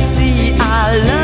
see I love.